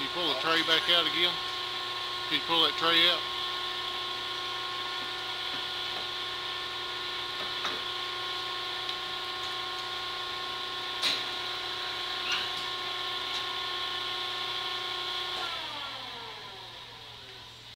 You pull the tray back out again? Can you pull that tray out?